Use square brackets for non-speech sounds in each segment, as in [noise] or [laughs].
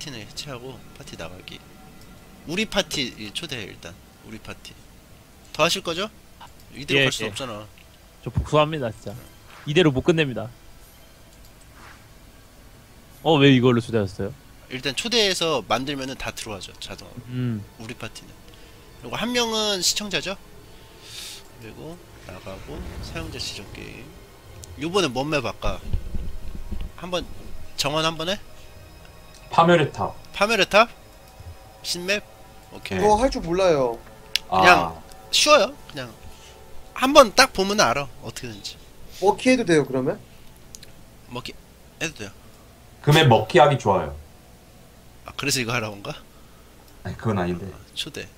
파티는 해체하고 파티 나가기. 우리 파티 초대해 일단. 우리 파티. 더 하실 거죠? 이대로 예, 갈수 예. 없잖아. 저 복수합니다 진짜. 이대로 못 끝냅니다. 어 왜 이걸로 초대하셨어요? 일단 초대해서 만들면은 다 들어와져 자동. 음 우리 파티는. 그리고 한 명은 시청자죠. 그리고 나가고 사용자 지정 게임. 요번에 뭔 map 할까? 한번 정원 한번 해? 파멸의 탑. 파멸의 탑? 신map? 오케이. 네. 그거 할 줄 몰라요. 그냥- 쉬워요. 그냥 한번 딱 보면 알아. 어떻게든지. 머키 해도 돼요 그러면? 머키 해도 돼요. 근데 머키 하기 좋아요. 아 그래서 이거 하라고 온가? 아니 그건 아닌데. 아, 초대.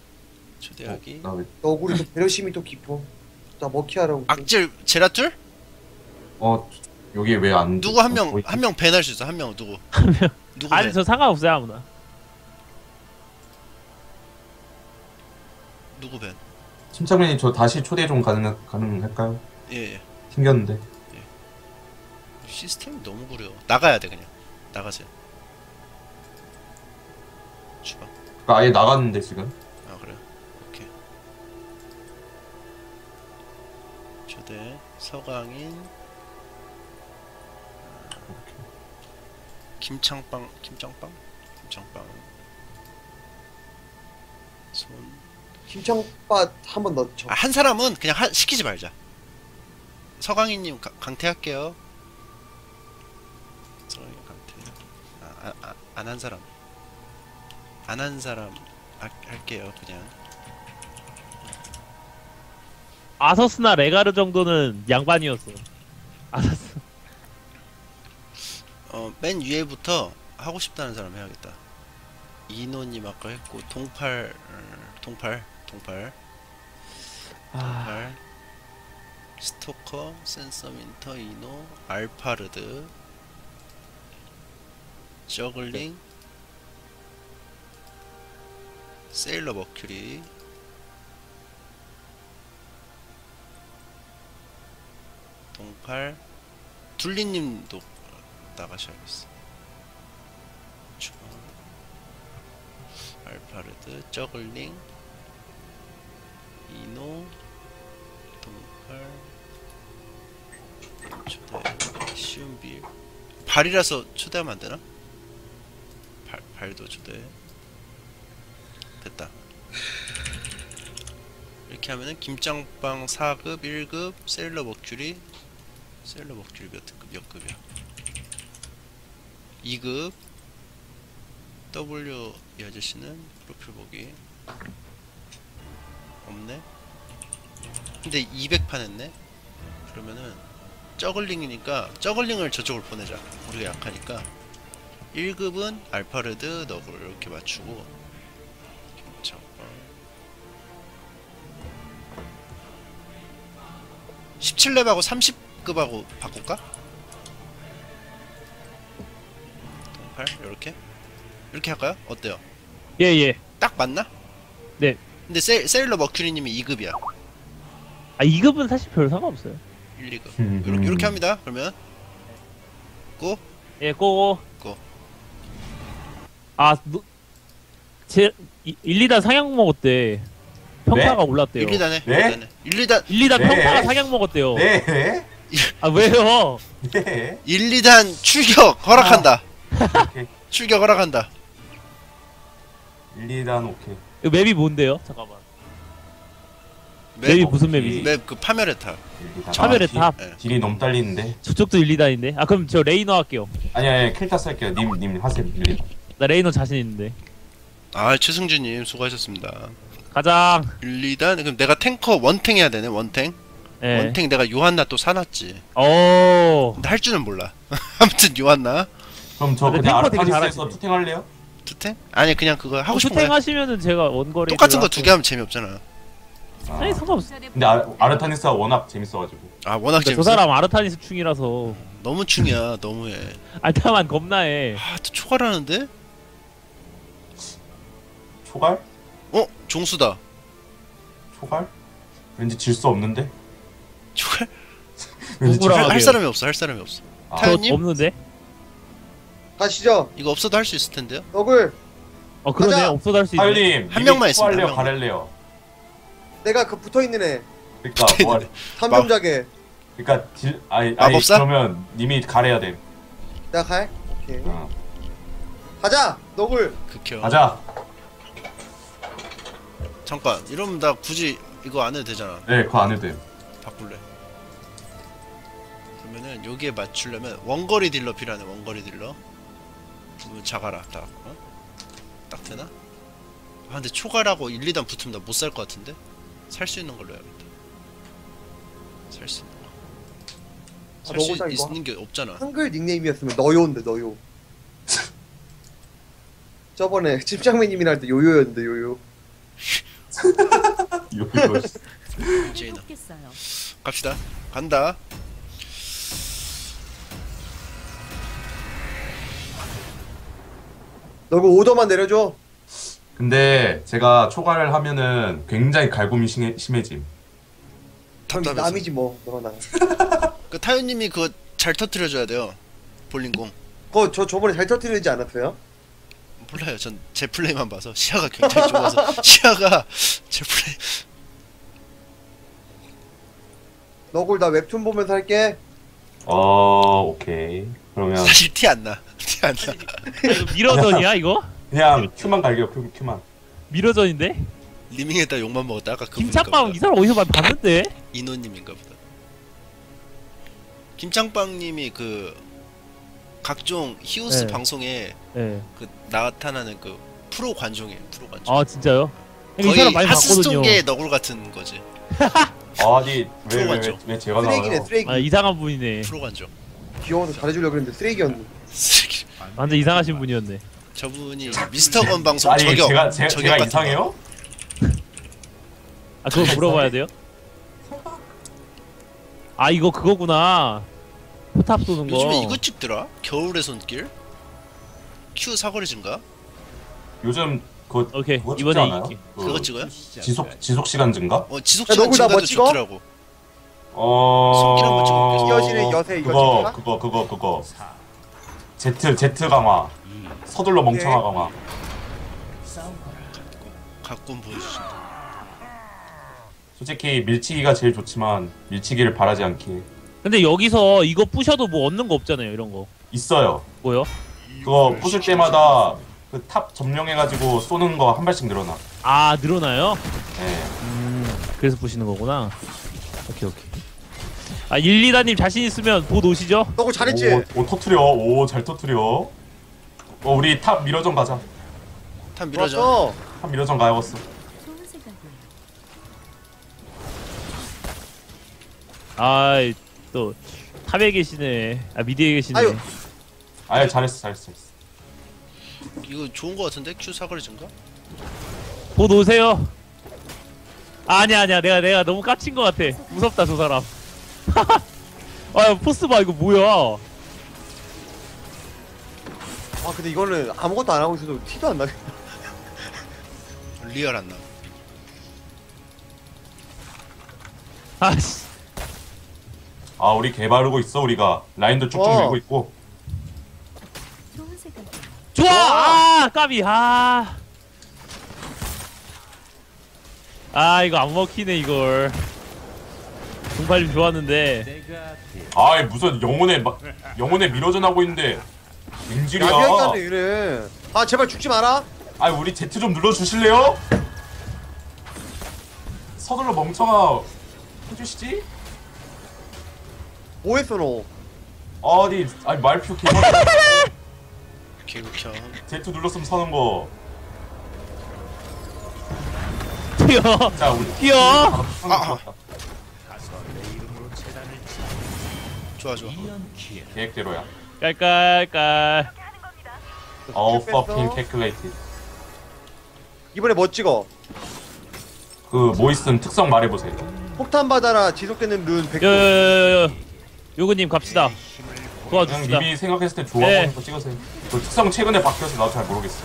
초대하기. 나 왜? 너또 배려심이 또 깊어. 나 머키 하라고. 악질 제라툴? 어 여기 왜 안? 누구 한명 어, 한명 밴할 수 있어. 한 명 누구? [laughs] 누구 아니 밴? 저 상관없어요 아무나. 누구 밴? 침착맨님 저 다시 초대 좀 가능 가능할까요? 예, 예. 튕겼는데. 시스템이 너무 구려. 나가야 돼 그냥. 나가세요. 주방. 그러니까 아예 나갔는데 지금. 아 그래. 오케이. 초대 서강인 김창빵 김창빵 김창빵 손. 김창밭 한번 넣죠. 아, 한 사람은 그냥 하, 시키지 말자. 서강인님 가- 강퇴할게요. 서강인 강퇴. 아, 안한 사람. 안 한 사람 할, 할게요. 그냥. 아서스나 레가르 정도는 양반이었어. 어, 맨 위에부터 하고 싶다는 사람 해야겠다. 이노님 아까 했고 동팔 어, 동팔 동팔. 아. 동팔. 스토커 센서민터 이노 알파르드. 저글링. 세일러 머큐리. 동팔. 둘리님도 나가셔야겠어. 주방 알파르드 저글링 이노 동팔 초대 시움빌 발이라서 초대하면 안 되나? 발 발도 초대 됐다. 이렇게 하면은 김장빵 4급 1급 세일러 머큐리 세일러 머큐리 몇 급, 몇 급이야? 2급 W 이 아저씨는 프로필 보기 없네. 근데 200판 했네. 그러면은 저글링이니까 저글링을 저쪽으로 보내자. 우리가 약하니까. 1급은 알파르드 너굴 이렇게 맞추고. 김창빵 17렙하고 30급하고 바꿀까? 동팔 이렇게 이렇게 할까요? 어때요? 예예. 딱 맞나? 네. 근데 세, 세일러 머큐리님이 2급이야. 아 2급은 사실 별 상관없어요. 1, 2급. 음, 이렇게, 음. 이렇게 합니다. 그러면 고 예 고고. 고. 아 너, 제 1, 2단 상향 먹었대. 평타가 올랐대요. 1, 2단에 네? 1, 2단 1, 2단 네. 평타가 상향 먹었대요. 네. 아 왜요? 네. 1, 2단 출격 허락한다. 오케이. 출격 허락한다. 일리단 오케이. 이 맵이 뭔데요? 잠깐만. 맵이 맵, 무슨 맵이지? 맵 그 파멸의 탑. 일리단. 파멸의 딜- 탑. 예. 딜이 너무 딸리는데. 저쪽도 일리단인데. 아 그럼 저 레이너 할게요. 아니 아니 캘타 쓸게요. 님 님 하세요. 일리단. 나 레이너 자신 있는데. 아 최승준님 수고하셨습니다. 가장. 일리단 그럼 내가 탱커 원탱 해야 되네 원탱. 예. 원탱 내가 요한나 또 사놨지. 오. 근데 할 줄은 몰라. [laughs] 아무튼 요한나 그럼 저 근데 그냥 탱커 되게 아르타니스에서 잘하시네. 투탱 할래요? 투탱? 아니 그냥 그거 하고 싶은 슈팅 거 해. 하시면은 제가 원거리 똑같은 거 두 개 하면 재미없잖아. 아. 아니 상관없어. 근데 아, 아르타니스가 워낙 재밌어가지고. 아 워낙 그러니까 재밌어. 저 사람 아르타니스 충이라서 너무 충이야 너무해. 아르타만 겁나해. 아또 초갈이라는데? 초갈? 어 종수다. 초갈? 왠지 질 수 없는데? 초갈 왠지 누구랑 할? 사람이 없어 할 사람이 없어. 아, 저 타요님? 없는데? 가시죠. 이거 없어도 할 수 있을 텐데요. 너굴 어 그러네 가자. 없어도 할 수 있네 하율님 한 명만 있습니다, 할래요 한 명만. 가렐래요 내가 그 붙어 있는 애 그러니까 뭐 탐정자게 그러니까 딜 아니 아니 마법사? 그러면 님이 가래야 돼 내가 갈. 오케이. 어. 가자. 너굴. 극혐. 가자 잠깐 이러면 나 굳이 이거 안 해도 되잖아. 네 그거 안 해도 돼요 바꿀래. 그러면은 여기에 맞추려면 원거리 딜러 필요하네. 원거리 딜러. 그러면 작아라 딱. 어? 딱 되나? 아 근데 초과라고 1, 2단 붙으면 나 못 살 것 같은데. 살 수 있는 걸로 해야겠다. 살 수 있는 거. 아, 살수 너무 잘 이거. 있는 게 없잖아. 한글 닉네임이었으면 너요인데 너요. [laughs] 저번에 집장맨님이랑 할때 요요였는데 요요. [laughs] 해롭겠어요. 갑시다. 간다. 너 그 오더만 내려줘. 근데 제가 초과를 하면은 굉장히 갈굼이 심해, 심해짐. 남이지 뭐. 너나 나. [laughs] 그 타요님이 그거 잘 터트려줘야 돼요. 볼링공. 그거 저 저번에 잘 터뜨리지 않았어요? 몰라요. 전 제 플레이만 봐서 시야가 굉장히 좁아서 [laughs] 시야가 제 플레이. 너굴 나 웹툰 보면서 할게. 어 오케이 그러면 사실 티 안 나. [laughs] 티 안 나. 아, 이거 미러전이야 [laughs] 이거? 그냥 Q만 갈게요 Q, Q만 미러전인데? 리밍에다 욕만 먹었다. 아까 그분인가 김착방 이. 사람 어디서 봤는데? 인호님인가 보다. 김창빵님이 그 각종 히오스 네. 방송에 예. 그 나타나는 그 프로 관종이에요. 프로 관종. 아 진짜요? 이 거의 하스스톤계의 너굴 같은 거지. [laughs] 아니 왜왜 들어갔죠. 왜 제가 쓰레기네 나와요 쓰레기. 아 이상한 분이네 프로 관종. 귀여워서 잘해주려고 그랬는데 쓰레기였네. 쓰레기. 완전 이상하신 분이었네 저분이 미스터 건 방송 아니 저격. 제가 제, 저격 제가 같은 이상해요? 아 그거 물어봐야 돼요? 아 이거 그거구나 포탑 쏘는 거. 거 요즘에 이거 찍더라. 겨울의 손길. Q 사거리 증가. 요즘 그 오케이 그거 찍지 이번에 않아요? 이기 그 그거 찍어요? 지속 지속 시간 증가? 어 지속 야, 시간 나뭐 증가도 찍어? 좋더라고. 어 손길 한번 찍어볼게요. 이어지는 여세 이거 그거 찍나? 그거 그거 그거 Z Z 강화 서둘러 멍청아 네. 강화 가끔 보여주신다. 솔직히 밀치기가 제일 좋지만 밀치기를 바라지 않기에 근데 여기서 이거 부셔도 뭐 얻는 거 없잖아요 이런 거 있어요 뭐요? 그거 부술 때마다 그 탑 점령해가지고 쏘는 거 한 발씩 늘어나 아 늘어나요? 예. 음 그래서 부시는 거구나 오케이 오케이 아 일리단님 자신 있으면 보 오시죠? 너굴 잘했지? 오, 오 터트려 오 잘 터트려 어 우리 탑 미러전 가자 탑 밀어줘. 좋았어. 탑 미러전 가야겠어 좋은 생각이에요. 아이 또 탑에 계시네 아 mid에 계시네 아유. 아예 잘했어 잘했어 잘했어 이거 좋은 거 같은데 Q 사거리 증가? 보 오세요 아니야 아니야 내가 내가 너무 깝친 거 같아 무섭다 저 사람 [laughs] 아 포스 봐 이거 뭐야 아 근데 이거는 아무것도 안 하고 있어도 티도 안 나게. real 안 나. 아씨 아 우리 개바르고 있어 우리가 라인도 쭉쭉 어. 밀고 있고 좋은 생각이에요. 좋아 아 까비 아. 아 이거 안 먹히네 이걸 동팔님 좋았는데 아이 무슨 영혼의 마, 영혼의 미러전 하고 있는데 인질이야 이래. 아 제발 죽지 마라. 아 우리 Z 좀 눌러주실래요? 서둘러 멍청아 해주시지? 뭐했어 너? 아니 아니 말표 개만 [laughs] 개극혐. Z 눌렀으면 서는 거. 뛰어 자 우리 뛰어 아, 아. 좋아 좋아. 계획대로야. 깔깔깔 뺐어. fucking calculated. 이번에 뭐 찍어? 그 모이슨 특성 말해보세요. 폭탄 받아라 지속되는 룬 100. 여여여여 요구님 갑시다 도와줍시다 님이 생각했을 때 좋아 네. 보이는 거 찍으세요. 그 특성 최근에 바뀌어서 나도 잘 모르겠어.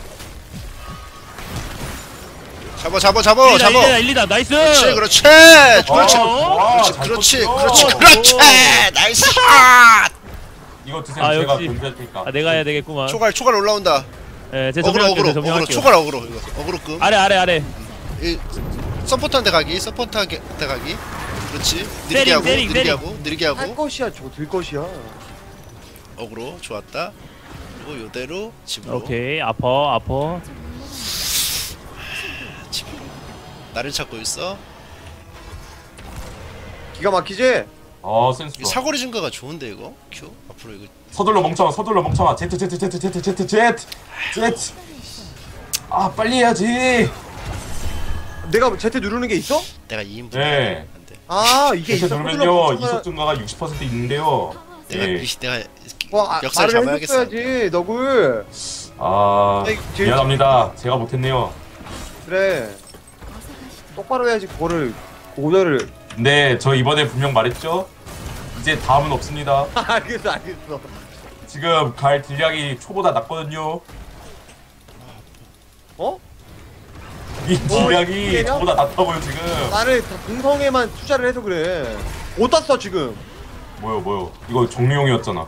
잡아 잡아 잡아 1리다 잡아. 1리다 1리다 나이스 그렇지 그렇지. 그렇지. 어, 좋아, 그렇지 잘 그렇지. 그렇지 어, 그렇지. 어. nice shot. 이거 드세요. 아, 제가 역시. 견제할 테니까. 아 내가 해야 되겠구만 초갈 초갈 올라온다 예, 제 어그로 점령할게요 어그로 제 어그로 초갈 어그로 이거 어그로 끔 아래 아래 아래 이 서포터한테 가기 서포터한테 가기 그렇지 느리게 때링, 하고 때링, 느리게 때링. 하고 느리게 할 하고 것이야 저거 들 것이야 어그로 좋았다. 그리고 요대로 집으로. 오케이 아퍼 아퍼. 집으로 나를 찾고 있어. 기가 막히지? 어 센스 이 좋아. 사거리 증가가 좋은데 이거? Q 앞으로 이거 서둘러 멍청아 서둘러 멍청아. 제트 제트 제트 제트 제트 제트 제트 아 빨리 해야지. 내가 Z 누르는 게 있어? 내가 2인분 네. 안 돼. 아 이게 제트 누르면요 이속 증가가 60% 있는데요. 내가 예. 이- 내가 와 아, 역사를 말을 잡아야겠어 해줬어야지 너굴 아 아이, 제일- 미안합니다. 제가 못했네요. 그래. 똑바로 해야지 그거를. 고도를. 근데 저 이번에 분명 말했죠? 이제 다음은 없습니다. [laughs] 알겠어 알겠어. 지금 갈 딜량이 초보다 낮거든요. 어? 이 딜량이 이게냐? 저보다 낮다고요 지금. 나를 다 공성에만 투자를 해서 그래. 못 땄어 지금. 뭐요 뭐요? 이거 정리용이었잖아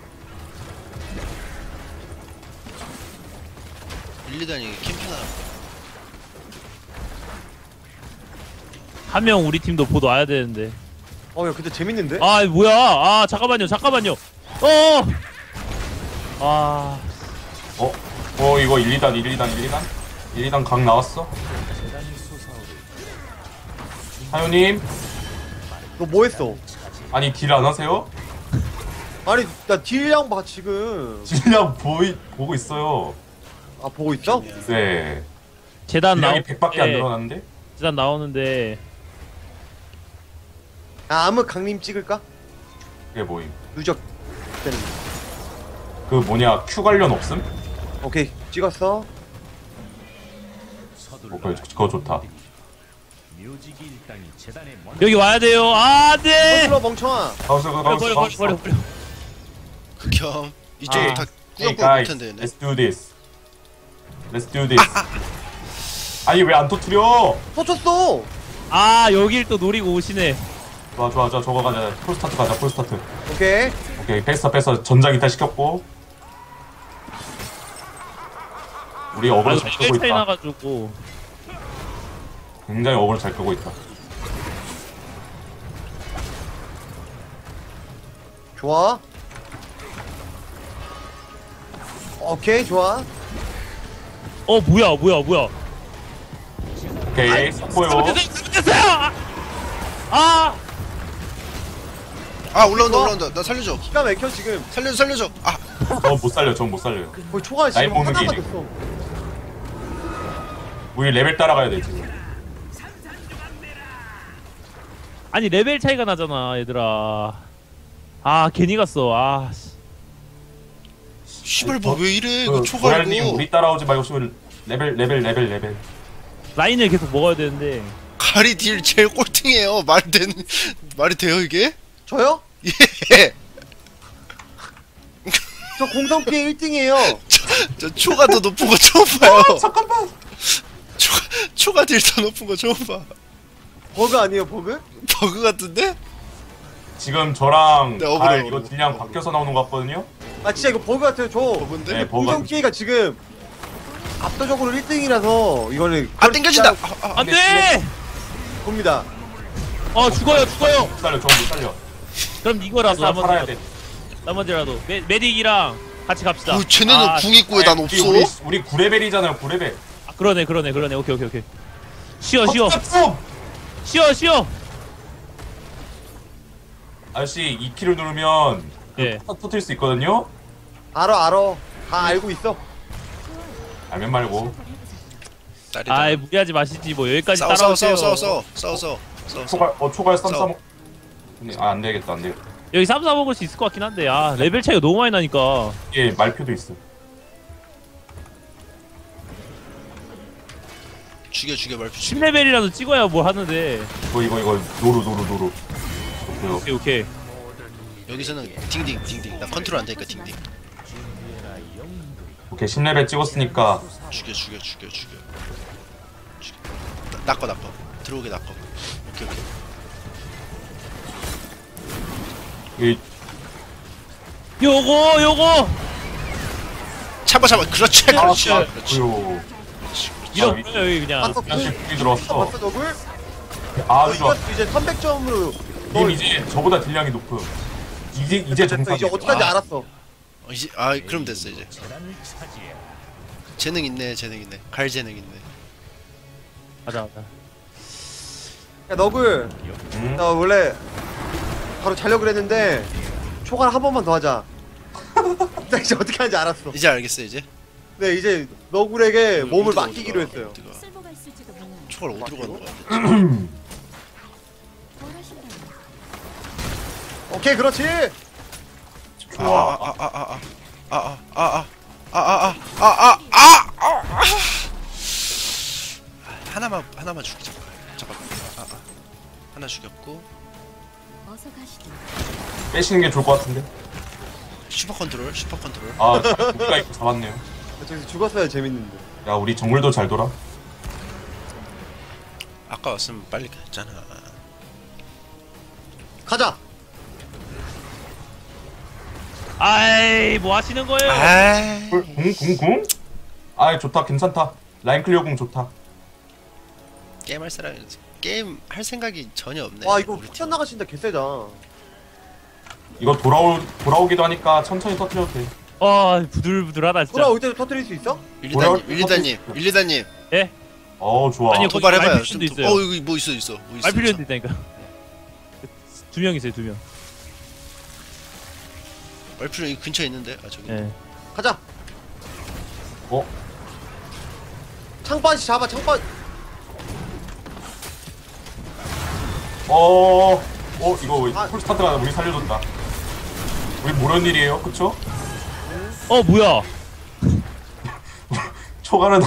일리단이 캠핑 하나 한명 우리 팀도 bot도 와야 되는데. 어야 근데 재밌는데? 아 뭐야? 아 잠깐만요 잠깐만요. 어어 아. 어? 어 이거 1, 2단 1, 2단 1, 2단? 1, 2단 각 나왔어? 타요님? 너 뭐 했어? 아니 딜 안 하세요? 아니 나 딜량 봐 지금. 딜량 보이, 보고 있어요 아 보고 있어? 네. 재단 나오 딜량이 100밖에 안 예, 늘어났는데? 재단 나오는데 아 암흑 강림 찍을까? 그게 뭐임? 누적 되는 그 뭐냐 Q 관련 없음? 오케이 찍었어. 오케이 그거 좋다. 여기 와야 돼요. 아 안돼! 서둘러 멍청아. 가우스 버려 가우스 버려 버려 가우스 버려 버려. 극혐 이쪽으로 아. 다 Hey 꾸역꾸역 guys 못한데 얘네. let's do this let's do this. 아니 왜 안 터트려? 터쳤어. 아 여길 또 노리고 오시네. 좋아 좋아 좋아. 저거 가자. 폴스타드 가자 폴스타드. 오케이. 오케이 뺐어 뺐어 전장 이탈 시켰고. 우리 아 어그로 잘 끄고 차이 있다 나가지고. 굉장히 어그로 잘 끄고 있다. 좋아. 오케이 좋아 어 뭐야 뭐야 뭐야. 오케이 스포요. 잘못했어요 아 아. 올라온다 올라온다. 나 살려줘. 기가 막혀 지금. 살려줘 살려줘. 아. 저못 살려 전못 살려요 거의 초과 나이 지금 먹는 게 하나가 이제. 됐어. 우리 레벨 따라가야 돼 지금. 아니 레벨 차이가 나잖아 얘들아. 아 괜히 갔어. 아 씨. 씨발 저- 뭐왜 이래? 이거 그 초갈고. 고얄님 우리 따라오지 말고 지금 레벨 레벨 레벨 레벨. 라인을 계속 먹어야 되는데. 갈이 deal 제일 꼴등이에요. 말이 된 말이 돼요 이게? 저요? 예. 저 공성 피해 1등이에요. 저 초가 더 높은 거 처음 봐요. 잠깐만. 초가 초가 deal 더 높은 거 처음 봐. 버그 아니에요 버그? 버그 같은데? 지금 저랑 네, 어그로, 달 어그로. 이거 deal량 바뀌어서 나오는 것 같거든요 아 진짜 이거 버그 같아요 저. 버그인데? 네, 버그 공성 피해가 지금 압도적으로 1등이라서 이거는 아 땡겨진다. 아, 아, 안돼! 봅니다. 어 죽어요 죽어요. 못 살려 저못 살려. 그럼 이거라도 살아야 나머지라도 돼. 나머지라도. 메, 메딕이랑 같이 갑시다. 그 쟤네는 아, 궁 있고 왜 난 없어? 우리, 우리 9레벨이잖아요 9레벨. 아, 그러네 그러네 그러네. 오케이 오케이 오케이. 쉬어 쉬어. 어, 쉬어 쉬어. 아저씨 2키를 누르면 그 예. 터- 터뜨릴 수 있거든요. 알아 알아. 다 알고 있어. 알면 말고. 딸이다. 아이 무리하지 마시지. 뭐 여기까지 싸워 싸워 따라오세요. 싸워 싸워 싸워 싸워. 싸워 싸워 초갈 어 초갈 쌈 싸워. 싸먹 아 안 되겠다 안 되겠다. 여기 쌈싸 먹을 수 있을 것 같긴 한데 아 레벨 차이가 너무 많이 나니까. 이게 말퓨도 있어. 죽여 죽여 말퓨 죽여. 10레벨이라도 찍어야 뭘 하는데. 이거 이거 이거. 노루 노루 노루. 오케이 오케이 오케이 여기서는 예, 딩딩 딩딩. 나 컨트롤 안 되니까 딩딩. 오케이 10레벨 찍었으니까. 죽여 죽여 죽여 죽여. 낚어 낚어. 들어오게 낚어. 오케이 오케이. 이 요거 요거! 잡아 잡아. 그렇지 그렇지. 아, 그렇지. 아, 이런 아, 여기 그냥 아, 봤어 들어왔어. 봤어 저걸? 아 이거 이제 300점으로 이 이제 저보다 deal량이 높음. 이제 이제 됐어. 정상. 이제 어쩌지 아. 알았어. 어, 이제 아 그럼 됐어 이제. 재능 있네 재능 있네 갈 재능 있네. 맞아 맞아. 야 너굴 음? 나 원래 바로 자려고 그랬는데 초간 한 번만 더 하자. [laughs] 나 이제 어떻게 하는지 알았어. 이제 알겠어 이제. 네 이제 너굴에게 어, 몸을 맡기기로 했어요. 어디가. 어디로 가는 거야? [clears throat] 어, 오케이 그렇지 아아아아아아아아아아아아아아 하나만 하나만 죽이자 잠깐만 아, 아. 하나 죽였고 어서 가시죠. 빼시는 게 좋을 것 같은데. 슈퍼 컨트롤 슈퍼 컨트롤 아, 국가 있고 잡았네요. 저기서 죽었어야 재밌는데 야, 우리 정글도 잘 돌아. 아까 왔으면 빨리 갔잖아 가자 아이 뭐 하시는 거예요? 아이 궁, 궁, 궁? 아, 좋다. 괜찮다. 라인 클리어 궁 좋다. 게임 할 사람이 게임 할 생각이 전혀 없네 와 이거 우리 팀. 푸션 나가신다 개세다. 이거 돌아오, 돌아오기도 하니까 천천히 터트려도 돼. 아 부들부들하다 진짜. 돌아올 때도 터뜨릴 수 있어? 일리단님 일리단님 일리단님 예? 어, 좋아. 아니요, 거기 도발해봐요. 어 여기 뭐 있어 있어 뭐 있어 말퓨 있어. 있다니까. 두 명 있어요 두 명. 말필요 이 근처에 있는데 아 저기 예. 가자. 어? 창반 씨 잡아 창반. 어, 어, 이거 아. 폴스타트가 우리 살려줬다. 우리 모르는 일이에요, 그쵸? 어 뭐야? 초가는,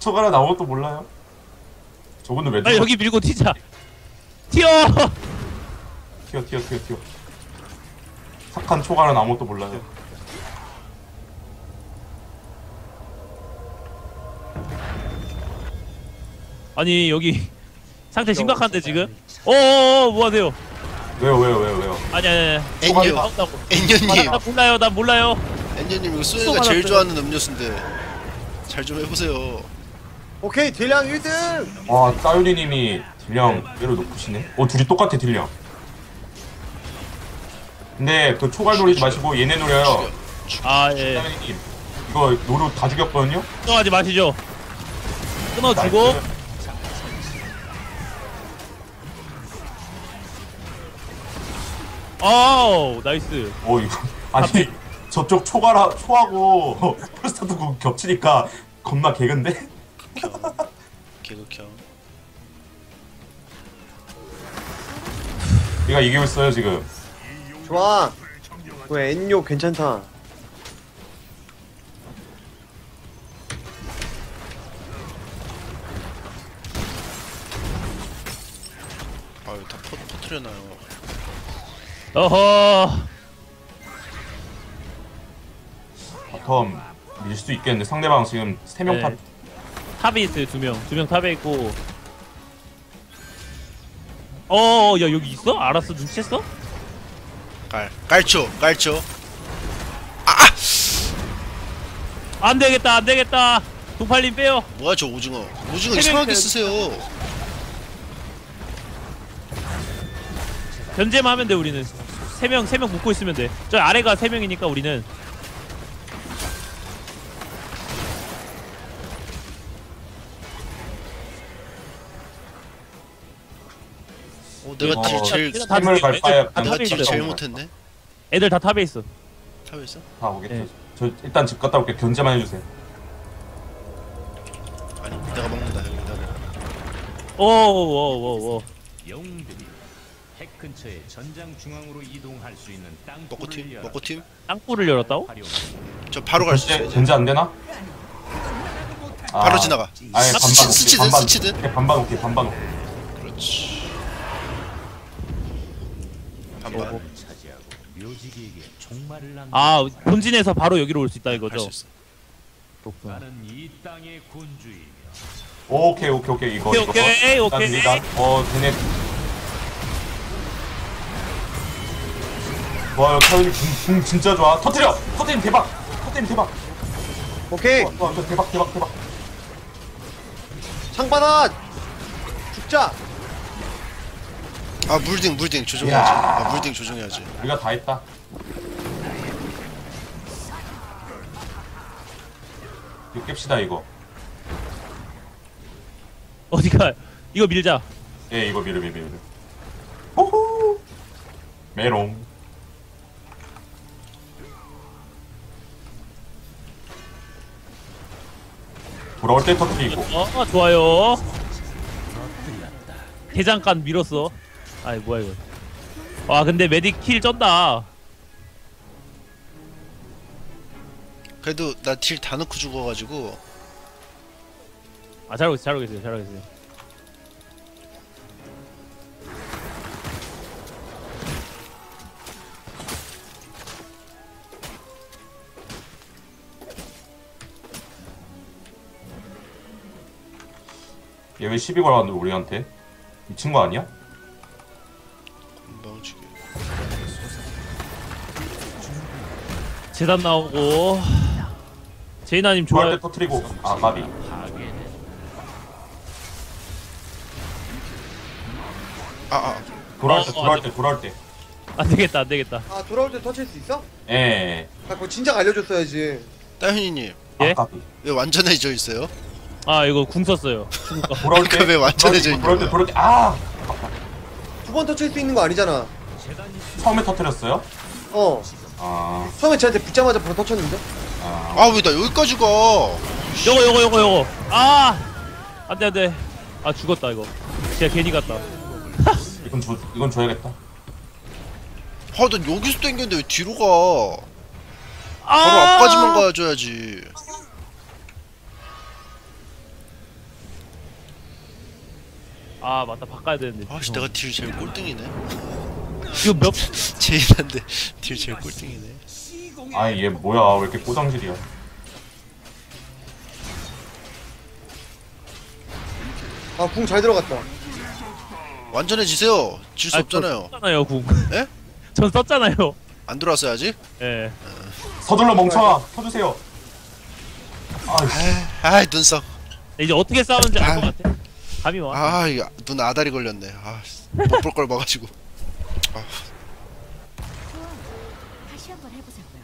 초가는 아무것도 몰라요. 저분은 왜 아 죽어? 여기 밀고 튀자. 튀어. 튀어, 튀어, 튀어, 튀어. 착한 초가는 아무것도 몰라요. 아니 여기 상태 심각한데 지금? 어어어 뭐하세요? 왜요, 왜요, 왜요, 왜요? 아니 아니 아니. 엔유. 엔유님 아, 나 몰라요 나 몰라요. 엔유님 이거 속아놨어요. 제일 좋아하는 음료수인데 잘 좀 해보세요 오케이 deal량 1등. 와, 따효니님이 deal량 얘로 높으시네. 어, 둘이 똑같아, deal량. 근데 그 초갈 노리지 마시고 얘네 노려요. 아 예. 이거 노루 다 죽였거든요? 끊어가지 마시죠. 끊어주고 nice. 아우 nice. 어, 이거. 아니, 저쪽 초가라, 초하고 [laughs] 폴스타트 그 겹치니까 겁나 개근데? 극혐 개극혐 얘가 이기고 있어요, 지금. 좋아. 그 엔요 괜찮다. 아유 다 퍼, 퍼트려놔요 어허. bottom 밀 수 있겠는데 상대방 지금 3명 네. top. top에 있어요 두 명. 두 명 top에 있고. 어, 야 여기 있어? 알았어 눈치챘어? 깔 깔초 깔초 안 되겠다 안 되겠다. 동팔님 빼요. 뭐야 저 오징어 오징어 이상하게. 쓰세요 견제만 하면 돼 우리는. 세명세명 묶고 있으면 돼. 저 아래가 세 명이니까 우리는. 어 내가 어, deal 제일 다 top에 갈. 바에 다 내가 top에 deal 있어. 제일 못했네 애들 다 top에 있어. top에 있어? 다 오겠죠. 네. 저 일단 집 갔다 올게. 견제만 해주세요. 아니 내가 먹는다 기다려 오오오오 오. 영웅들이 핵 근처의 전장 중앙으로 이동할 수 있는 땅굴을 먹고 팀 열어 먹고 팀 땅굴을 열었다고? 활용. 저 바로 갈 수 있어 견제, 이제 견제 안 되나? 바로 아, 지나가 아예 아, 반반 스치- 오케이. 스치든, 반반. 스치든. 오케이, 반반 오케이. 반반 오케이. 그렇지 묘지기에게 종말을 남. 아 본진에서 바로 여기로 올 수 있다 이거죠. 있어 나는 이 땅의 군주이며. 오케이 오케이 오케이. 이거 오케이, 이거. 오케이, 일단 오케이. 일단 어 걔네. 궁, 궁 진짜 좋아. 터트려! 터트림 대박! 터트림 대박! 오케이. 와, 와 이거 대박 대박 대박. 창받아 죽자 아 물딩 물딩 조정해야지. 아 물딩 조정해야지. 우리가 다 했다. 이거 깹시다 이거. 어디가? 이거 밀자. 예 이거 밀어 밀어 밀어 호호! 메롱. 돌아올 때 터트리고 어 좋아요. 대장간 밀었어 아이 뭐야 이거. 와 근데 메딕 heal 쩐다. 그래도 나 딜 다 넣고 죽어가지고. 아 잘하고 있어 잘하고 있어요 잘하고 있어요 얘 왜 시비 걸었는데 우리한테? 미친 거 아니야? 재단 나오고 제이나님 돌아올 좋아요 때 터트리고 아 마비 아아 돌아올 때 어, 돌아올 어, 때 돌아올 때 안 되겠다 안 되겠다 아 돌아올 때 터칠 수 있어? 예. 아 그거 진작 알려줬어야지 따윤이님 예? 아 까비. 왜 완전해져 있어요? 아 이거 궁 썼어요 돌아올 때 그러니까 왜 완전해져 돌아올 때 있냐고. 돌아올 때 아! 두 번 터칠 수 있는 거 아니잖아 처음에 터트렸어요? 어 아, 처음에 쟤한테 붙자마자 바로 터쳤는데 아. 아 왜 나 여기까지 가 요거 요거 요거 요거 아 안돼 안돼 아 죽었다 이거 진짜 괜히 갔다 [laughs] 이건 줘 이건 줘야겠다. 아, 난 여기서 땡겼는데 왜 뒤로 가? 아 바로 앞까지만 가줘야지. 아 맞다 바꿔야 되는데 아씨, 내가 딜 제일 꼴등이네. 이거 몇 [laughs] 제인한데 딜 제일 꼴등이네. 아이 얘 뭐야? 왜 이렇게 꼬장질이야? 아 궁 잘 들어갔다 완전해지세요. 질수 아, 없잖아요. 전 썼잖아요 궁 에? [laughs] 전 썼잖아요 안 들어왔어야지. 예 서둘러 멍청아 터주세요. 아이씨. 아이 눈썹. 이제 어떻게 싸우는지 알 것 같아 감이 와 아, 이거 눈 아다리 걸렸네. 아, 못볼 걸 봐가지고. 좋아요. 다시 한번 해보자고요.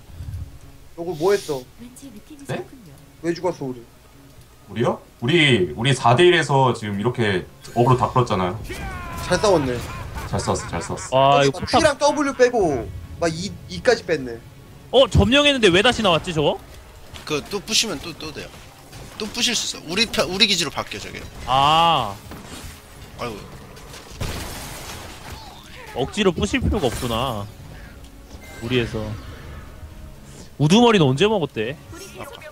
너거 뭐 했어? 왠지 느낌이 네? 좋군요. 왜 죽었어 우리 우리요? 우리 우리 4대 1에서 지금 이렇게 어그로 다 풀었잖아요. 잘 싸웠네 잘 썼어, 잘 썼어. 와 아, 이거 포탑 P랑 W 빼고 막 2, 2까지 뺐네 어 점령했는데 왜 다시 나왔지 저거? 그 또 부시면 또 또 돼요. 또 부실 수 있어. 우리 편 우리 기지로 바뀌어 저게. 아 아이고. 억지로 부실 필요가 없구나 무리해서 우두머리는 언제 먹었대? 우리 계속해요.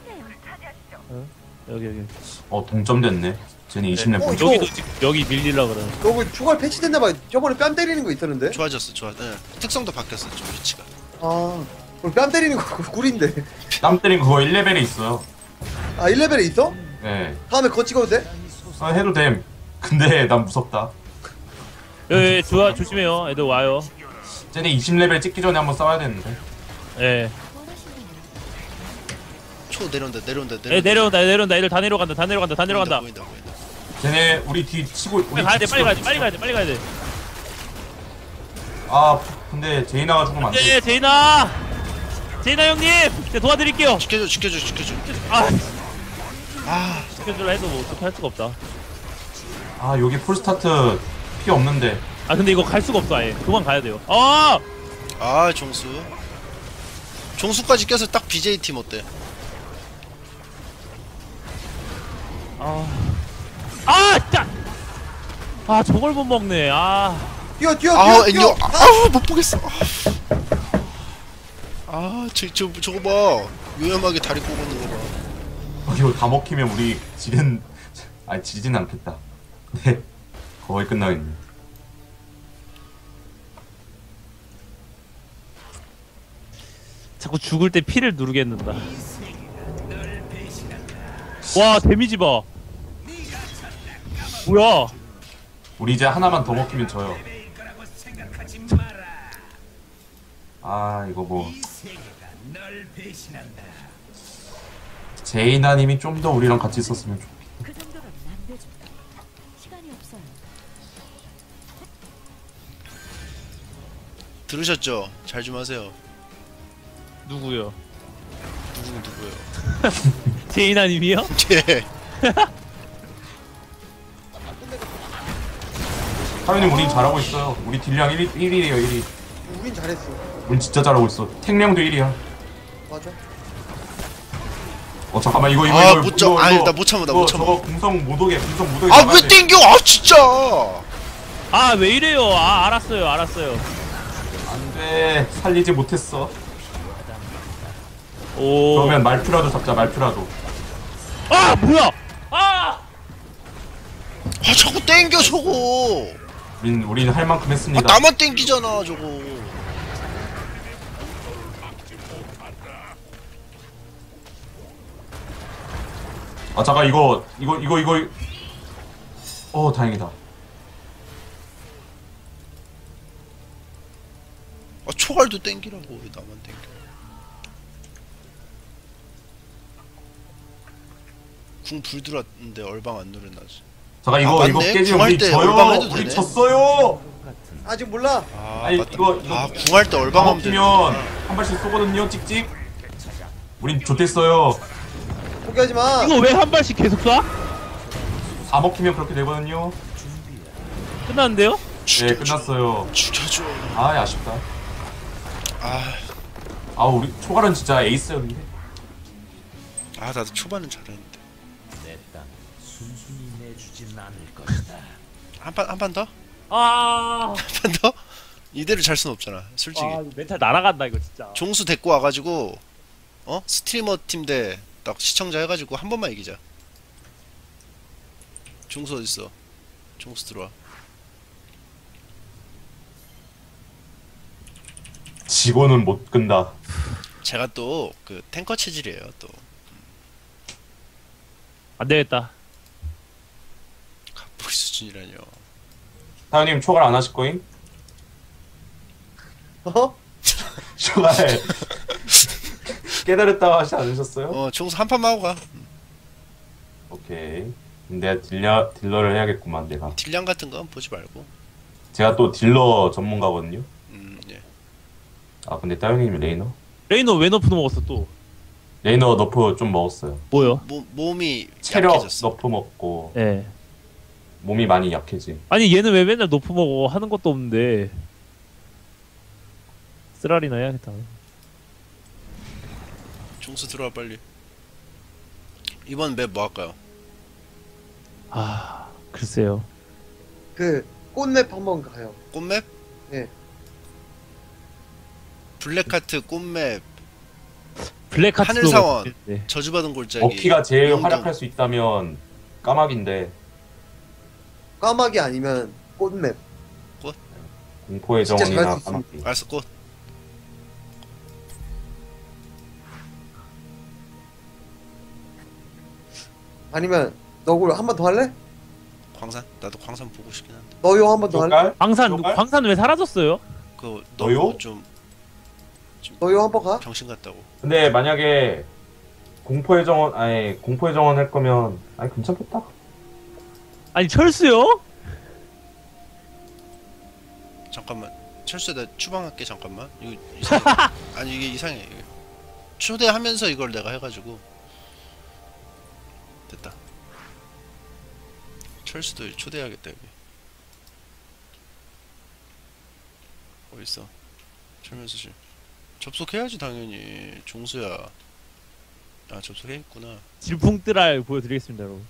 여기 여기 어 동점 됐네. 쟤네 20렙 어, 본. 이거- 여기도 지금 여기 밀리려 그러네 너거 초월 패치됐나봐 저번에 뺨 때리는 거 있었는데 좋아졌어, 좋아. 네. 특성도 바뀌었어, 좀 위치가. 아 오늘 뺨 때리는 거 꿀인데 땀 때린 그거 1레벨에 있어요. 아 1레벨에 있어? 네. 다음에 찍어도 돼? 아, 해도 됨. 근데 난 무섭다. 예, 예 좋아 조심해요 애들 와요 쟤네 20레벨 찍기 전에 한번 싸워야 되는데. 예. 초 내려온다, 내려온다, 내려온다. 애 내려온다 애 내려온다 애들 다 내려간다 다 내려간다 다 내려간다 보인다, 보인다. 쟤네 우리 뒤 치고 우리 빨리 가야 돼 뒤 빨리 가야 돼 빨리 가야 돼 빨리 가야 돼 아 근데 제이나가 죽으면 안 돼. 예, 제이나 제이나 형님 제가 도와드릴게요 지켜줘, 지켜줘, 지켜줘. 아 아, 지켜주려 해도 뭐 어떻게 할 수가 없다 아 여기 풀스타트 피 없는데. 아 근데 이거 갈 수가 없어 아예 그만 가야 돼요 아 아, 종수. 종수까지 껴서 딱 BJ 팀 어때? 아, 아, 진짜! 아, 저걸 못 먹네. 아, 뛰어 뛰어 아, 뛰어 엔요. 뛰어 아, 못 보겠어. 아, 저, 저, 저거 봐. 요염하게 다리 꼬고 있는 거 봐. 어, 이거 다 먹히면 우리 지는 아니 지진 않겠다. 네 거의 끝나겠네. 자꾸 죽을 때 피를 누르겠는다. 와, 데미지 봐. 뭐야? 우리 이제 하나만 더 먹히면 져요. 아 이거 뭐. 제이나님이 좀 더 우리랑 같이 있었으면 좋. 들으셨죠? 잘 좀 하세요. 누구요? 누구 누구요? [laughs] 제이나님이요? [laughs] 예. 타요님 우린 잘하고 있어요. 우리 딜량 1위 1위에요 1위. 우린 잘했어. 우린 진짜 잘하고 있어. 탱량도 1위야. 맞아. 어 잠깐만 이거 이거 아, 이거 못 참- 이거, 아니, 이거, 나못 참아, 나 이거 못 참아. 저거 궁성 못 오게 궁성 못 오게 아왜 돼. 땡겨? 아 진짜. 아 왜 이래요? 아 알았어요 알았어요. 안돼 살리지 못했어. 오. 그러면 말투라도 잡자 말투라도. 아 뭐야? 아! 아 자꾸 땡겨 저거. 우린 우린 할 만큼 아 했습니다. 나만 땡기잖아 저거. 아 잠깐 이거 이거 이거 이거 어 다행이다. 아 초갈도 땡기라고 왜 나만 땡겨? 궁 불 들어왔는데 얼방 안 누르나지. 잠깐 이거 아, 이거 맞네. 깨지면 궁할 우리 때 져요. 얼방 해도 우리 되네. 졌어요. 아직 몰라. 아 아니, 맞다. 이거- 이거- 아 궁할 때 얼방 하면 되는 먹히면 한 발씩 쏘거든요 찍찍. 우린 좋댔어요. 포기하지 마. 이거 왜 한 발씩 계속 쏴? 다 먹히면 그렇게 되거든요. 끝났는데요? 네 죽여줘. 끝났어요. 죽여줘. 아 아쉽다. 아, 아 우리 초갈은 진짜 에이스였는데. 아 나도 초반은 잘했는데. 내땅 순순히 내주진 않을 것이다. 한 판 한 판 더? 아. [laughs] 한 판 더? 이대로 잘 순 없잖아. 솔직히. 아 멘탈 날아간다 이거 진짜. 종수 데리고 와가지고 어 스트리머 팀 대 딱 시청자 해가지고 한 번만 이기자. 종수 어디 있어? 종수 들어와. 지고는 못 끈다. 제가 또 그 탱커 체질이에요 또. 안 되겠다. 갑부기 수준이라뇨. 타요님 초갈 안 하실 거임? 어? [laughs] 초갈 깨달았다고 하지 않으셨어요? 어 종수 한 판만 하고 가. 오케이. 내가 딜러 딜러를 해야겠구만 내가. 딜량 같은 건 보지 말고. 제가 또 딜러 전문가거든요. 아 근데 따효니님이 레이너? 레이너 왜 nerf 먹었어 또? 레이너 nerf 좀 먹었어요. 뭐요? 모, 몸이 체력 약해졌어. nerf 먹고 예. 몸이 많이 약해지. 아니 얘는 왜 맨날 nerf 먹어? 하는 것도 없는데. 쓰라리나 해야겠다. 종수 들어와 빨리. 이번 맵 뭐 할까요? 아 글쎄요. 그 꽃맵 한번 가요. 꽃맵? 예. 블랙하트 꽃맵 블랙하트 하늘사원. 네. 저주받은 골짜기 어키가 제일 영동. 활약할 수 있다면 까마귀인데 까마귀 아니면 꽃맵. 공포의 진짜 정원이나. 까마귀. 알았어 꽃 아니면 너구리 한번 더 할래? 광산 나도 광산 보고 싶긴 한데 너요 한번 더 할래? 쪽갈? 광산 쪽갈? 광산 왜 사라졌어요? 그거 너요? 좀 너요 한번 가? 병신 같다고. 근데 만약에 공포의 정원 아니 공포의 정원 할 거면 아니 괜찮겠다. 아니 철수요? 잠깐만. 철수야 나 추방할게 잠깐만. 이거 이상해. 아니 이게 이상해. 이게. 초대하면서 이걸 내가 해가지고. 됐다. 철수도 초대해야겠다 여기. 어딨어? 철면수실 접속해야지 당연히. 종수야. 아 접속해있구나. 질풍 뜨랄 보여드리겠습니다 여러분.